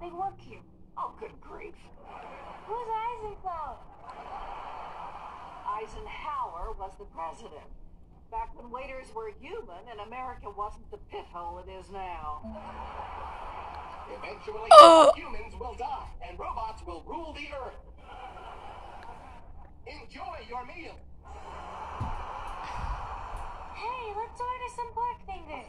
They work here. Oh, good grief. Who's Eisenhower? Eisenhower was the president. Back when waiters were human and America wasn't the pit hole it is now. Eventually, oh. humans will die and robots will rule the earth. Enjoy your meal. Hey, let's order some pork fingers.